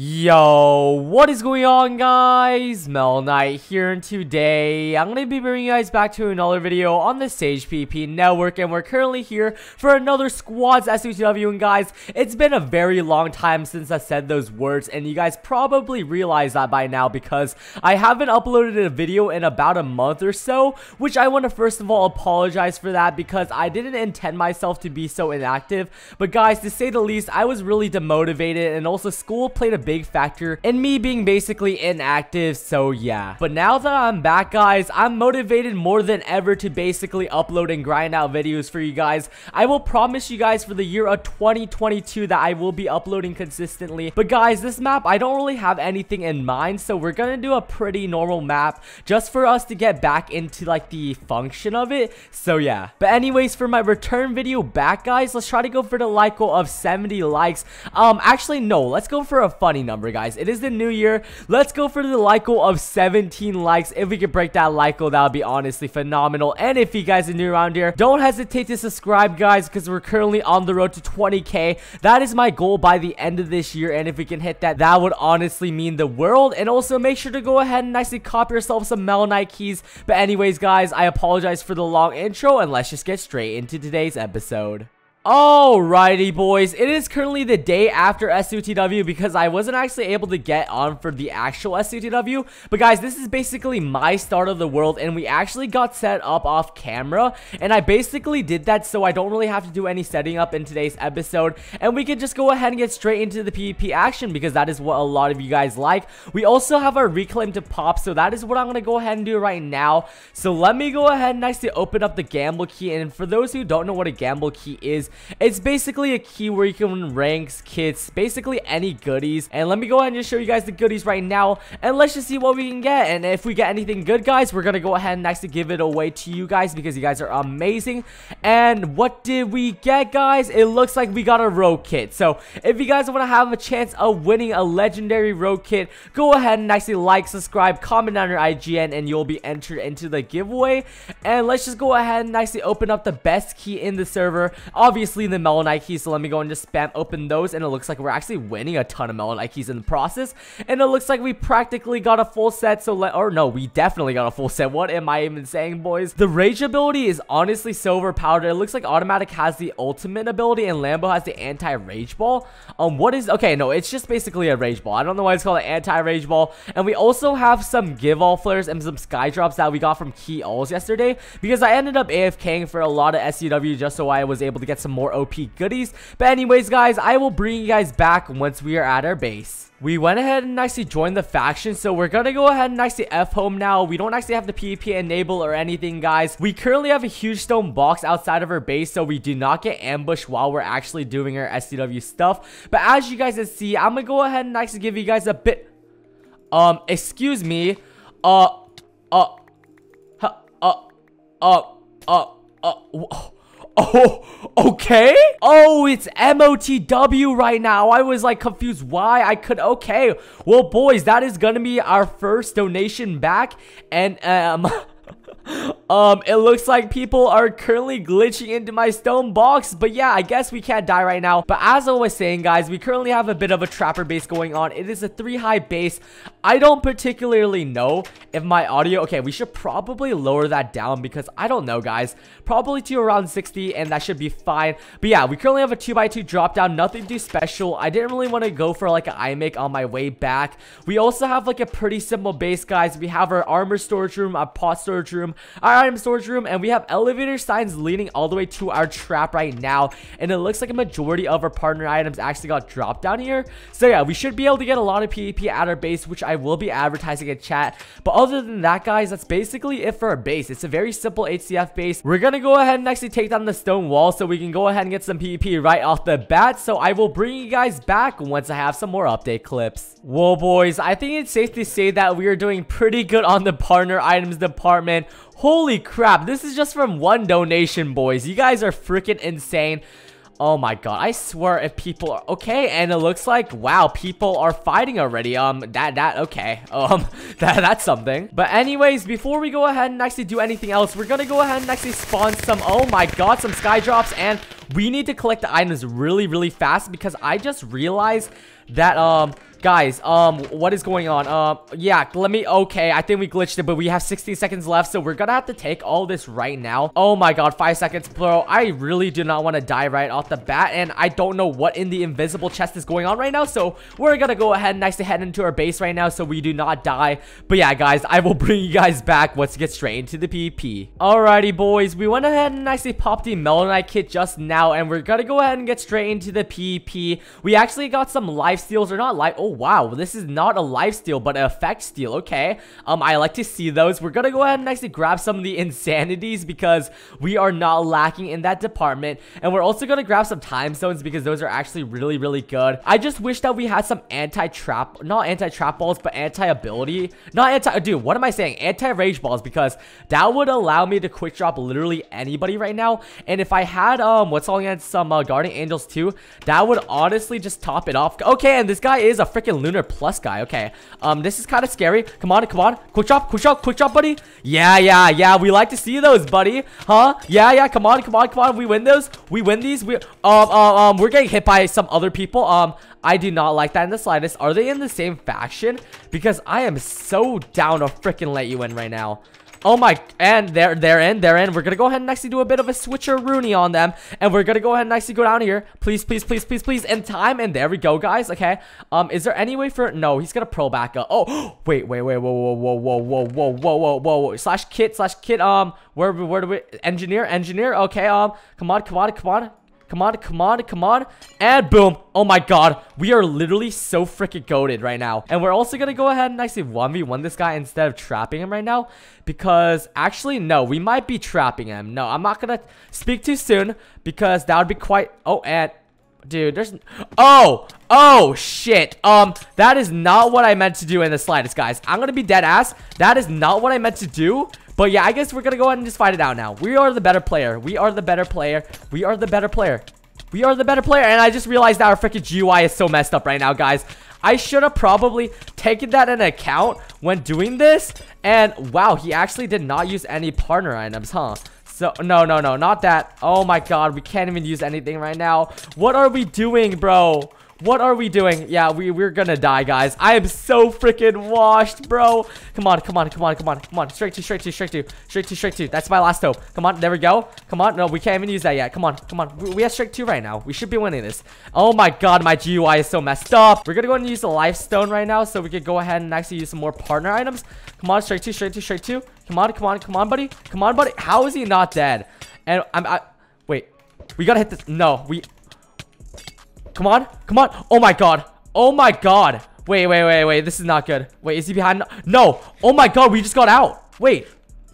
Yo, what is going on guys? Melonite here and today I'm going to be bringing you guys back to another video on the Sage PvP network and we're currently here for another squads SOTW and guys it's been a very long time since I said those words and you guys probably realize that by now because I haven't uploaded a video in about a month or so which I want to first of all apologize for that because I didn't intend myself to be so inactive but guys to say the least I was really demotivated and also school played a big factor in me being basically inactive, so yeah. But now that I'm back, guys, I'm motivated more than ever to basically upload and grind out videos for you guys. I will promise you guys for the year of 2022 that I will be uploading consistently. But guys, this map, I don't really have anything in mind, so we're gonna do a pretty normal map just for us to get back into like the function of it. So yeah. But anyways, for my return video back, guys, let's try to go for the like of 70 likes. Um, actually, no, let's go for a funny funny number, guys. It is the new year. Let's go for the like of 17 likes. If we could break that like that would be honestly phenomenal. And if you guys are new around here, don't hesitate to subscribe, guys, because we're currently on the road to 20k. That is my goal by the end of this year. And if we can hit that, that would honestly mean the world. And also make sure to go ahead and nicely copy yourself some Melonite keys. But anyways, guys, I apologize for the long intro. And let's just get straight into today's episode. Alrighty, boys. It is currently the day after SOTW because I wasn't actually able to get on for the actual SOTW. But guys, this is basically my start of the world and we actually got set up off camera. And I basically did that so I don't really have to do any setting up in today's episode. And we can just go ahead and get straight into the PvP action because that is what a lot of you guys like. We also have our reclaim to pop, so that is what I'm going to go ahead and do right now. So let me go ahead and nicely open up the gamble key. And for those who don't know what a gamble key is, it's basically a key where you can ranks, kits, basically any goodies. And let me go ahead and just show you guys the goodies right now. And let's just see what we can get. And if we get anything good, guys, we're going to go ahead and actually give it away to you guys because you guys are amazing. And what did we get, guys? It looks like we got a rogue kit. So if you guys want to have a chance of winning a legendary rogue kit, go ahead and nicely like, subscribe, comment on your IGN, and you'll be entered into the giveaway. And let's just go ahead and nicely open up the best key in the server. Obviously, obviously the Melonite so let me go and just spam open those, and it looks like we're actually winning a ton of Melonite in the process, and it looks like we practically got a full set, so let, or no, we definitely got a full set, what am I even saying, boys? The Rage ability is honestly so overpowered, it looks like Automatic has the ultimate ability, and Lambo has the anti-Rage Ball, um, what is, okay, no, it's just basically a Rage Ball, I don't know why it's called an anti-Rage Ball, and we also have some Give All Flares and some Sky Drops that we got from Key Alls yesterday, because I ended up AFKing for a lot of SOTW just so I was able to get some more OP goodies. But anyways, guys, I will bring you guys back once we are at our base. We went ahead and nicely joined the faction, so we're gonna go ahead and nicely F home now. We don't actually have the PvP enable or anything, guys. We currently have a huge stone box outside of our base, so we do not get ambushed while we're actually doing our SOTW stuff. But as you guys can see, I'm gonna go ahead and nicely give you guys a bit... Um, excuse me. Uh, uh, uh, uh, uh, uh, uh, uh Oh, okay. Oh, it's MOTW right now. I was like confused why I could. Okay. Well, boys, that is going to be our first donation back. And, um... um, it looks like people are currently glitching into my stone box, but yeah, I guess we can't die right now. But as I was saying, guys, we currently have a bit of a trapper base going on. It is a three high base. I don't particularly know if my audio, okay, we should probably lower that down because I don't know, guys, probably to around 60 and that should be fine. But yeah, we currently have a 2x2 drop down, nothing too special. I didn't really want to go for like an iMake on my way back. We also have like a pretty simple base, guys. We have our armor storage room, our pot storage room, our item storage room, and we have elevator signs leading all the way to our trap right now. And it looks like a majority of our partner items actually got dropped down here. So yeah, we should be able to get a lot of PvP at our base, which I will be advertising in chat. But other than that, guys, that's basically it for our base. It's a very simple HCF base. We're gonna go ahead and actually take down the stone wall so we can go ahead and get some PvP right off the bat. So I will bring you guys back once I have some more update clips. Whoa, boys, I think it's safe to say that we are doing pretty good on the partner items department. Holy crap, this is just from one donation, boys. You guys are freaking insane. Oh my god, I swear if people are okay, and it looks like wow, people are fighting already. Um that that okay. Um that that's something. But anyways, before we go ahead and actually do anything else, we're gonna go ahead and actually spawn some oh my god, some sky drops and we need to collect the items really, really fast because I just realized that um Guys, um, what is going on? Um, uh, yeah, let me, okay, I think we glitched it, but we have 16 seconds left, so we're gonna have to take all this right now. Oh my god, five seconds, bro. I really do not want to die right off the bat, and I don't know what in the invisible chest is going on right now, so we're gonna go ahead and nicely head into our base right now so we do not die. But yeah, guys, I will bring you guys back once we get straight into the PvP. Alrighty, boys, we went ahead and nicely popped the Melonite kit just now, and we're gonna go ahead and get straight into the PvP. We actually got some life steals, or not life, oh wow, this is not a life steal, but an effect steal, okay. Um, I like to see those. We're gonna go ahead and actually grab some of the insanities because we are not lacking in that department. And we're also gonna grab some time zones because those are actually really, really good. I just wish that we had some anti-trap, not anti-trap balls, but anti-ability. Not anti, dude, what am I saying? Anti-rage balls because that would allow me to quick drop literally anybody right now. And if I had, um, what's all against some uh, Guardian Angels too, that would honestly just top it off. Okay, and this guy is a freaking Lunar Plus guy. Okay, um, this is kind of scary. Come on, come on. Quick drop, quick drop, quick drop, buddy. Yeah, yeah, yeah. We like to see those, buddy. Huh? Yeah, yeah. Come on, come on, come on. We win those. We win these. We, um, um, um, we're getting hit by some other people. Um, I do not like that in the slightest. Are they in the same faction? Because I am so down to freaking let you in right now. Oh my, and they're, they're in, they're in. We're gonna go ahead and nicely do a bit of a switcher Rooney on them. And we're gonna go ahead and nicely go down here. Please, please, please, please, please, in time. And there we go, guys, okay. Um, is there any way for, no, he's gonna pro back up. Oh, wait, wait, wait, whoa, whoa, whoa, whoa, whoa, whoa, whoa, whoa, whoa, whoa, slash kit, slash kit, um, where, where do we, engineer, engineer, okay, um, come on, come on, come on. Come on, come on, come on. And boom. Oh my god. We are literally so freaking goaded right now. And we're also going to go ahead and nicely 1v1 this guy instead of trapping him right now. Because actually, no, we might be trapping him. No, I'm not going to speak too soon. Because that would be quite... Oh, and... Dude, there's... Oh! Oh, shit. Um, that is not what I meant to do in the slightest, guys. I'm gonna be dead ass. That is not what I meant to do. But yeah, I guess we're gonna go ahead and just fight it out now. We are the better player. We are the better player. We are the better player. We are the better player. And I just realized that our freaking GUI is so messed up right now, guys. I should have probably taken that into account when doing this. And wow, he actually did not use any partner items, huh? So, no, no, no, not that. Oh my god, we can't even use anything right now. What are we doing, bro? What are we doing? Yeah, we, we're gonna die, guys. I am so freaking washed, bro. Come on, come on, come on, come on, come on. Straight to, straight to, straight to, straight to, straight to. That's my last hope. Come on, there we go. Come on. No, we can't even use that yet. Come on, come on. We, we have straight two right now. We should be winning this. Oh my god, my GUI is so messed up. We're gonna go and use the life stone right now so we could go ahead and actually use some more partner items. Come on, straight to, straight to, straight to. Come on, come on, come on, buddy. Come on, buddy. How is he not dead? And I'm, I, wait. We gotta hit this. No, we, Come on. Come on. Oh my god. Oh my god. Wait, wait, wait, wait. This is not good. Wait, is he behind? No. Oh my god, we just got out. Wait.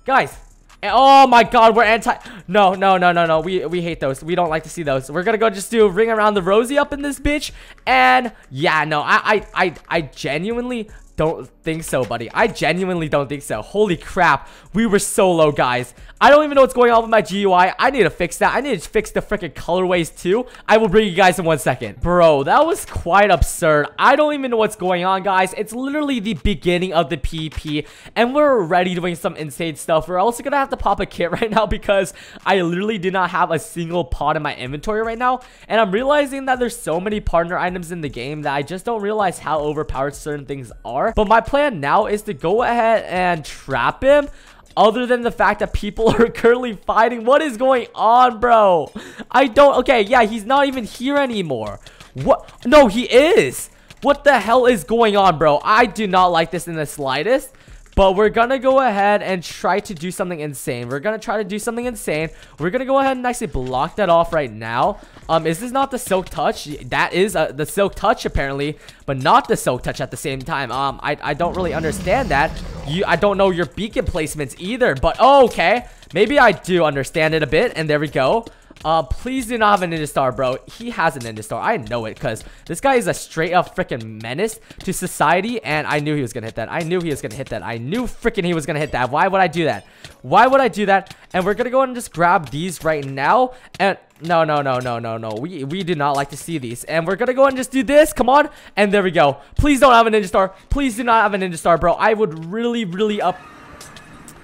Guys. Eh, oh my god, we're anti- No, no, no, no, no. We, we hate those. We don't like to see those. We're gonna go just do ring around the rosy up in this bitch. And yeah, no, I, I, I, I genuinely don't think so, buddy. I genuinely don't think so. Holy crap. We were so low, guys. I don't even know what's going on with my GUI. I need to fix that. I need to fix the freaking colorways, too. I will bring you guys in one second. Bro, that was quite absurd. I don't even know what's going on, guys. It's literally the beginning of the PP, and we're already doing some insane stuff. We're also gonna have to pop a kit right now because I literally do not have a single pod in my inventory right now, and I'm realizing that there's so many partner items in the game that I just don't realize how overpowered certain things are But my plan now is to go ahead and trap him other than the fact that people are currently fighting. What is going on, bro? I don't... Okay, yeah, he's not even here anymore. What? No, he is. What the hell is going on, bro? I do not like this in the slightest. But we're gonna go ahead and try to do something insane. We're gonna try to do something insane. We're gonna go ahead and actually block that off right now. Um, is this not the Silk Touch? That is uh, the Silk Touch apparently, but not the Silk Touch at the same time. Um, I, I don't really understand that. You, I don't know your beacon placements either, but oh, okay. Maybe I do understand it a bit, and there we go. Uh, please do not have a ninja star, bro. He has a ninja star. I know it because this guy is a straight up freaking menace to society. And I knew he was going to hit that. I knew he was going to hit that. I knew freaking he was going to hit that. Why would I do that? Why would I do that? And we're going to go and just grab these right now. And no, no, no, no, no, no. We, we do not like to see these. And we're to go and just do this. Come on. And there we go. Please don't have a ninja star. Please do not have a ninja star, bro. I would really, really up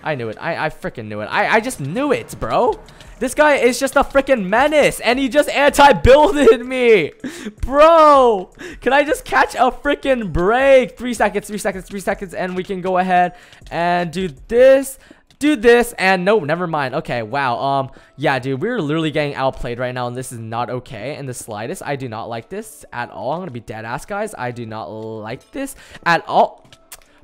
I knew it. I, I freaking knew it. I, I just knew it, bro. This guy is just a freaking menace, and he just anti-builded me. Bro, can I just catch a freaking break? Three seconds, three seconds, three seconds, and we can go ahead and do this do this and no never mind okay wow um yeah dude we're literally getting outplayed right now and this is not okay in the slightest i do not like this at all i'm gonna be dead ass guys i do not like this at all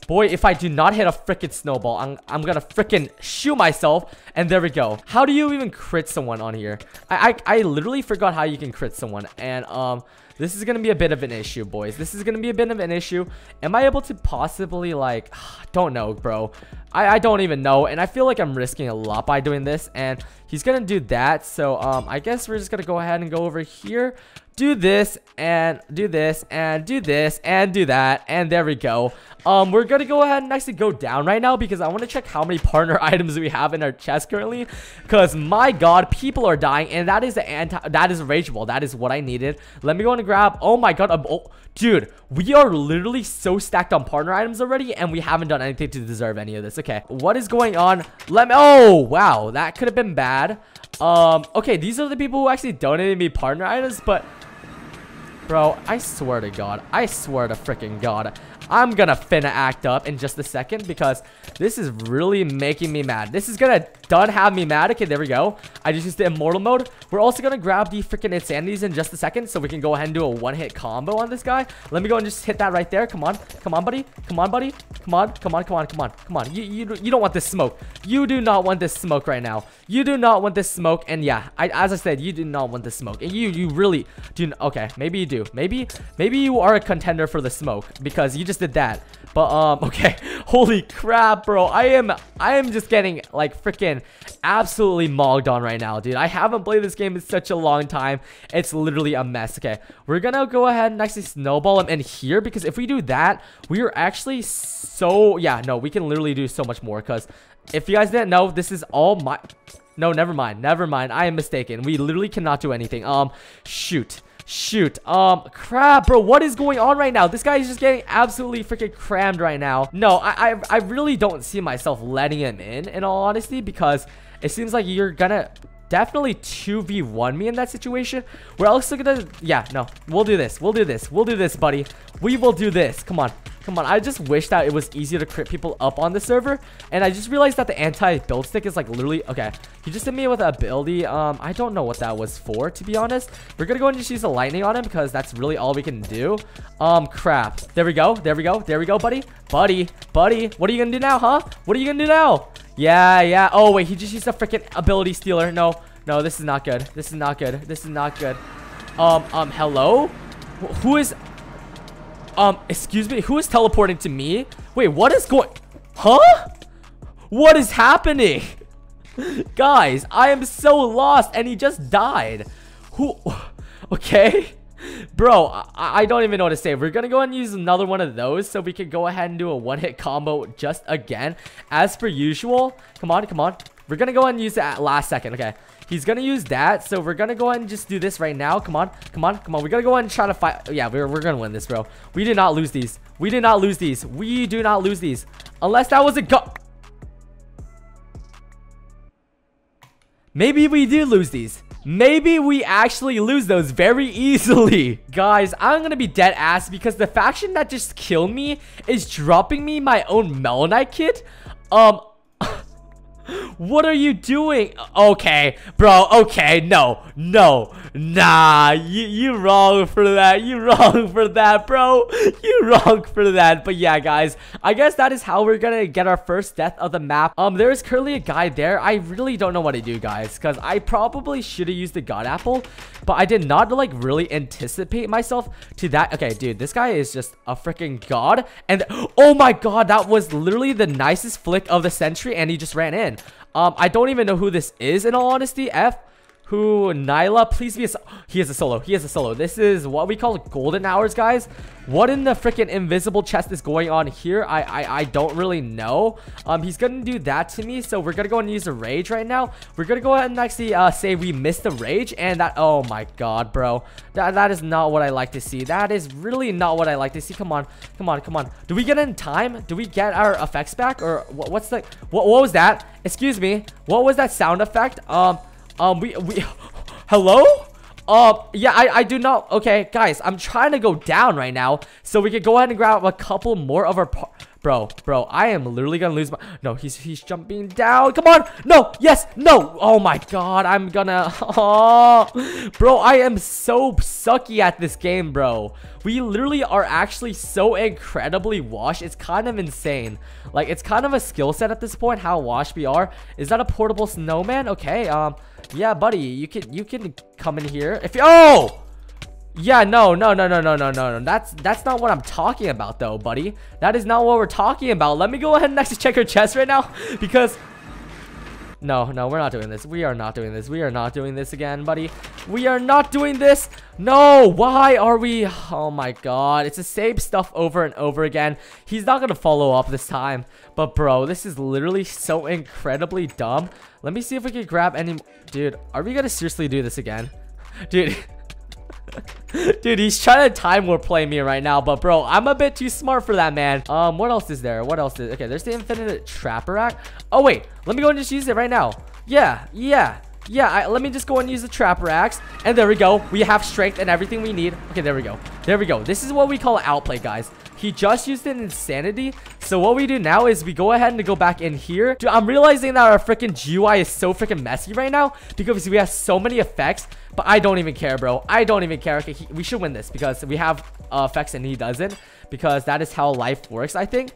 Boy, if I do not hit a freaking snowball, I'm, I'm gonna freaking shoot myself. And there we go. How do you even crit someone on here? I, I, I literally forgot how you can crit someone. And, um, this is gonna be a bit of an issue, boys. This is gonna be a bit of an issue. Am I able to possibly, like, don't know, bro. I, I don't even know. And I feel like I'm risking a lot by doing this. And he's gonna do that. So, um, I guess we're just gonna go ahead and go over here do this and do this and do this and do that and there we go. Um we're gonna go ahead and actually go down right now because i want to check how many partner items we have in our chest currently. Because my god people are dying and that is the anti that is rageable. That is what i needed. Let me go and grab oh my god oh, dude we are literally so stacked on partner items already and we haven't done anything to deserve any of this. Okay what is going on? Let me oh wow that could have been bad um okay these are the people who actually donated me partner items but Bro, I swear to God. I swear to freaking God. I'm gonna finna act up in just a second because this is really making me mad. This is gonna done have me mad. Okay, there we go. I just used the immortal mode. We're also gonna grab the freaking insanities in just a second so we can go ahead and do a one-hit combo on this guy. Let me go and just hit that right there. Come on. Come on, buddy. Come on, buddy. Come on. Come on. Come on. Come on. Come on. You, you, you don't want this smoke. You do not want this smoke right now. You do not want this smoke. And yeah, I, as I said, you do not want this smoke. And you, you really do. Okay, maybe you do. Maybe, maybe you are a contender for the smoke because you just did that. But, um, okay. Holy crap, bro. I am, I am just getting, like, freaking absolutely mogged on right now, dude. I haven't played this game in such a long time. It's literally a mess. Okay, we're gonna go ahead and actually snowball him in here because if we do that, we are actually so... Yeah, no, we can literally do so much more because if you guys didn't know, this is all my... No, never mind. Never mind. I am mistaken. We literally cannot do anything. Um, shoot. Shoot. Um, crap, bro. What is going on right now? This guy is just getting absolutely freaking crammed right now. No, I, I, I really don't see myself letting him in, in all honesty, because it seems like you're gonna definitely 2v1 me in that situation. We're also gonna... Yeah, no. We'll do this. We'll do this. We'll do this, buddy. We will do this. Come on. Come on. I just wish that it was easier to crit people up on the server. And I just realized that the anti-build stick is like literally... Okay. He just hit me with an ability. Um, I don't know what that was for, to be honest. We're gonna go and just use the lightning on him because that's really all we can do. Um, crap. There we go. There we go. There we go, buddy. Buddy. Buddy. What are you gonna do now, huh? What are you gonna do now? Yeah, yeah. Oh, wait. He just used a freaking ability stealer. No. No, this is not good. This is not good. This is not good. Um, um, hello? Wh who is... Um, excuse me? Who is teleporting to me? Wait, what is going... Huh? What is happening? Guys, I am so lost and he just died. Who... Okay. Bro, I, I, don't even know what to say. We're to go and use another one of those so we can go ahead and do a one-hit combo just again. As per usual. Come on, come on. We're going to go ahead and use that last second. Okay. He's going to use that. So we're going to go ahead and just do this right now. Come on. Come on. Come on. We're going to go ahead and try to fight. Yeah, we're, we're going to win this, bro. We did not lose these. We did not lose these. We do not lose these. Unless that was a go... Maybe we do lose these. Maybe we actually lose those very easily. Guys, I'm gonna be dead ass because the faction that just killed me is dropping me my own Melonite kit. Um, what are you doing? Okay, bro, okay, no, no, nah, you, you wrong for that, you wrong for that, bro, you wrong for that, but yeah, guys, I guess that is how we're gonna get our first death of the map, um, there is currently a guy there, I really don't know what to do, guys, because I probably should have used the god apple, but I did not, like, really anticipate myself to that, okay, dude, this guy is just a freaking god, and, oh my god, that was literally the nicest flick of the century, and he just ran in, um, I don't even know who this is, in all honesty. F. who Nyla, please be a he is a solo. He is a solo. This is what we call golden hours, guys. What in the freaking invisible chest is going on here? I, I I don't really know. Um, he's gonna do that to me, so we're gonna go and use a rage right now. We're gonna go ahead and actually uh say we missed the rage, and that oh my god, bro, that that is not what I like to see. That is really not what I like to see. Come on, come on, come on. Do we get in time? Do we get our effects back, or what, what's the what what was that? Excuse me. What was that sound effect? Um. Um, we, we, hello? Uh, yeah, I, I do not, okay, guys, I'm trying to go down right now, so we could go ahead and grab a couple more of our, bro, bro, I am literally gonna lose my, no, he's, he's jumping down, come on, no, yes, no, oh my god, I'm gonna, oh, bro, I am so sucky at this game, bro, we literally are actually so incredibly washed, it's kind of insane, like, it's kind of a skill set at this point, how washed we are, is that a portable snowman, okay, um, yeah, buddy, you can you can come in here. If you oh, yeah, no, no, no, no, no, no, no, no. That's that's not what I'm talking about, though, buddy. That is not what we're talking about. Let me go ahead and actually check her chest right now because. No, no, we're not doing this. We are not doing this. We are not doing this again, buddy. We are not doing this. No, why are we? Oh my god. It's the same stuff over and over again. He's not to follow up this time. But bro, this is literally so incredibly dumb. Let me see if we can grab any... Dude, are we to seriously do this again? Dude... Dude, he's trying to time warp play me right now, but bro, I'm a bit too smart for that, man. Um, what else is there? What else is... Okay, there's the infinite trapper axe. Oh, wait. Let me go and just use it right now. Yeah, yeah. Yeah, I, let me just go and use the trapper axe. And there we go. We have strength and everything we need. Okay, there we go. There we go. This is what we call outplay, guys. He just used an insanity. So what we do now is we go ahead and go back in here. Dude, I'm realizing that our freaking GUI is so freaking messy right now because we have so many effects. But I don't even care, bro. I don't even care. Okay, he, we should win this because we have uh, effects and he doesn't. Because that is how life works, I think.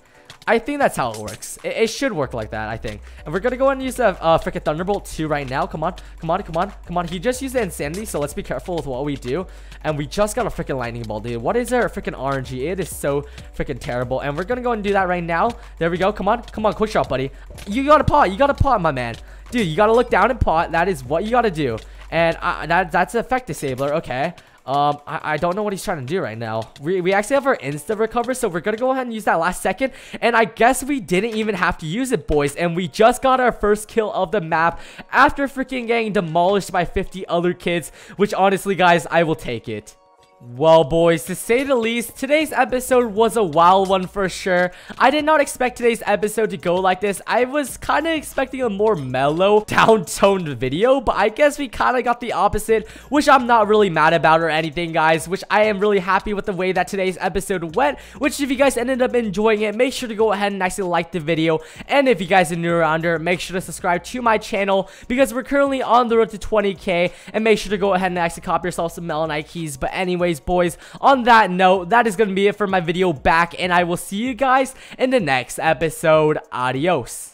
I think that's how it works. It, it, should work like that, I think. And we're gonna go and use a uh, freaking Thunderbolt 2 right now. Come on, come on, come on, come on. He just used the Insanity, so let's be careful with what we do. And we just got a freaking Lightning Ball, dude. What is our freaking RNG? It is so freaking terrible. And we're gonna go and do that right now. There we go. Come on, come on, quick shot, buddy. You got a pot. You got a pot, my man. Dude, you gotta look down and pot. That is what you gotta do. And uh, that, that's effect disabler. Okay. Um, I, I don't know what he's trying to do right now. We, we actually have our insta recover, so we're gonna go ahead and use that last second. And I guess we didn't even have to use it, boys. And we just got our first kill of the map after freaking getting demolished by 50 other kids. Which honestly, guys, I will take it. Well, boys, to say the least, today's episode was a wild one for sure. I did not expect today's episode to go like this. I was kind of expecting a more mellow, down-toned video, but I guess we kind of got the opposite, which I'm not really mad about or anything, guys, which I am really happy with the way that today's episode went, which if you guys ended up enjoying it, make sure to go ahead and actually like the video, and if you guys are new around here, make sure to subscribe to my channel, because we're currently on the road to 20k, and make sure to go ahead and actually copy yourself some Melonite keys, but anyway, anyways, boys, on that note, that is going to be it for my video back, and I will see you guys in the next episode. Adios.